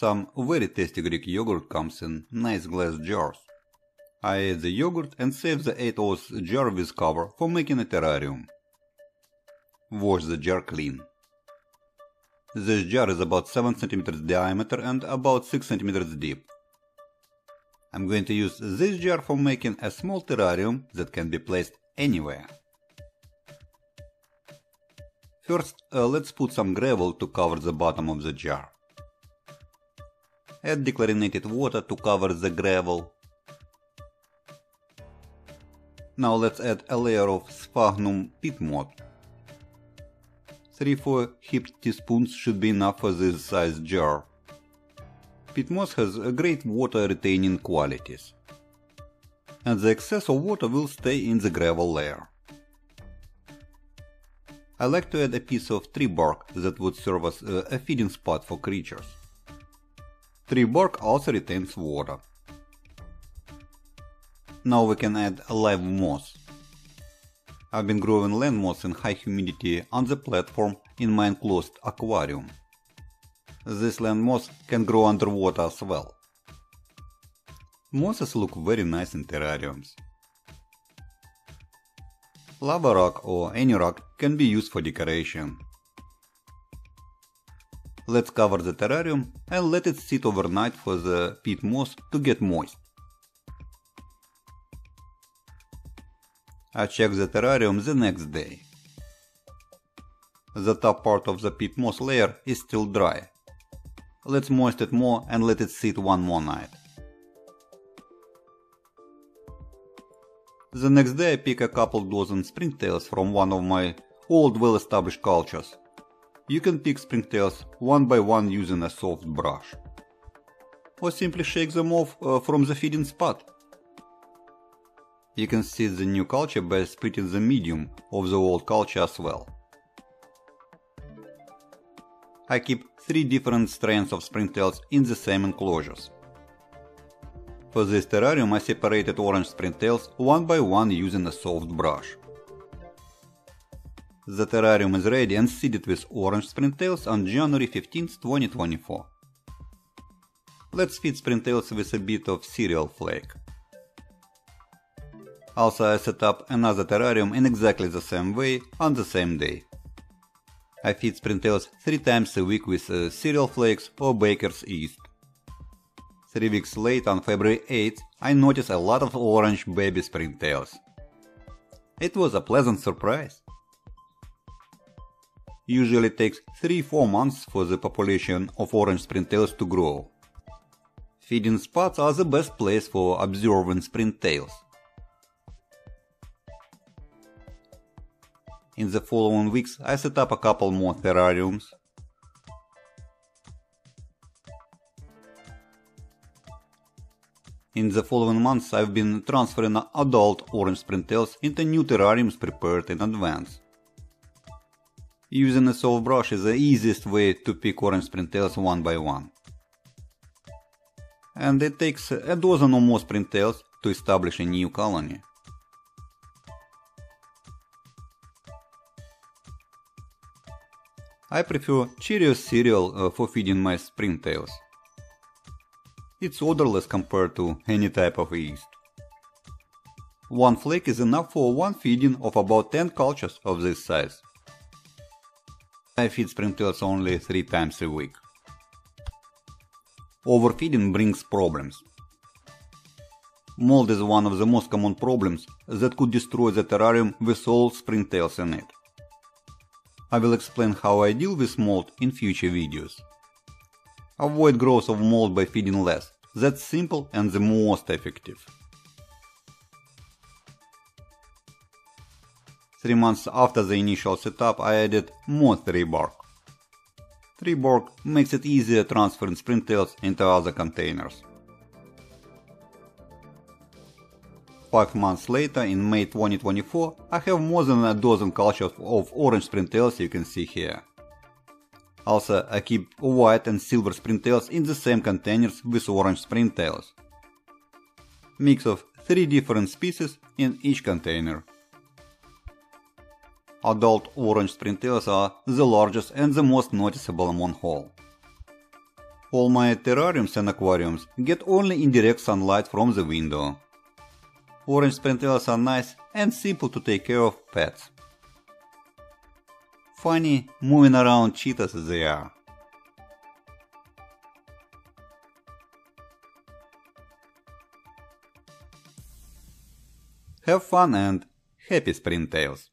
Some very tasty Greek yogurt comes in nice glass jars. I add the yogurt and save the 8 oz jar with cover for making a terrarium. Wash the jar clean. This jar is about 7 cm diameter and about 6 cm deep. I'm going to use this jar for making a small terrarium that can be placed anywhere. First, uh, let's put some gravel to cover the bottom of the jar. Add dechlorinated water to cover the gravel. Now let's add a layer of sphagnum peat moss. 3-4 heaped teaspoons should be enough for this size jar. Peat moss has a great water retaining qualities. And the excess of water will stay in the gravel layer. I like to add a piece of tree bark that would serve as a feeding spot for creatures. Tree bark also retains water. Now we can add live moss. I've been growing land moss in high humidity on the platform in my enclosed aquarium. This land moss can grow underwater as well. Mosses look very nice in terrariums. Lava rock or any rock can be used for decoration. Let's cover the terrarium and let it sit overnight for the peat moss to get moist. I check the terrarium the next day. The top part of the peat moss layer is still dry. Let's moist it more and let it sit one more night. The next day I pick a couple dozen springtails from one of my old well-established cultures. You can pick springtails one by one using a soft brush. Or simply shake them off uh, from the feeding spot. You can see the new culture by splitting the medium of the old culture as well. I keep three different strains of springtails in the same enclosures. For this terrarium I separated orange springtails one by one using a soft brush. The terrarium is ready and seeded with orange springtails on January 15, 2024. Let's feed springtails with a bit of cereal flake. Also I set up another terrarium in exactly the same way on the same day. I feed springtails 3 times a week with uh, cereal flakes or baker's yeast. Three weeks later, on February 8th, I noticed a lot of orange baby springtails. It was a pleasant surprise. Usually takes 3-4 months for the population of orange springtails to grow. Feeding spots are the best place for observing springtails. In the following weeks I set up a couple more terrariums In the following months I've been transferring adult orange springtails into new terrariums prepared in advance. Using a soft brush is the easiest way to pick orange springtails one by one. And it takes a dozen or more springtails to establish a new colony. I prefer Cheerios cereal uh, for feeding my springtails. It's odorless compared to any type of yeast. One flake is enough for one feeding of about 10 cultures of this size. I feed springtails only 3 times a week. Overfeeding brings problems. Mold is one of the most common problems that could destroy the terrarium with all springtails in it. I will explain how I deal with mold in future videos. Avoid growth of mold by feeding less. That's simple and the most effective. Three months after the initial setup I added more tree bark. Tree bark makes it easier transferring springtails into other containers. Five months later, in May 2024, I have more than a dozen cultures of orange springtails you can see here. Also, I keep white and silver springtails in the same containers with orange springtails. Mix of three different species in each container. Adult orange springtails are the largest and the most noticeable among all. All my terrariums and aquariums get only indirect sunlight from the window. Orange springtails are nice and simple to take care of pets. Funny, moving around cheetahs they are. Have fun and happy springtails!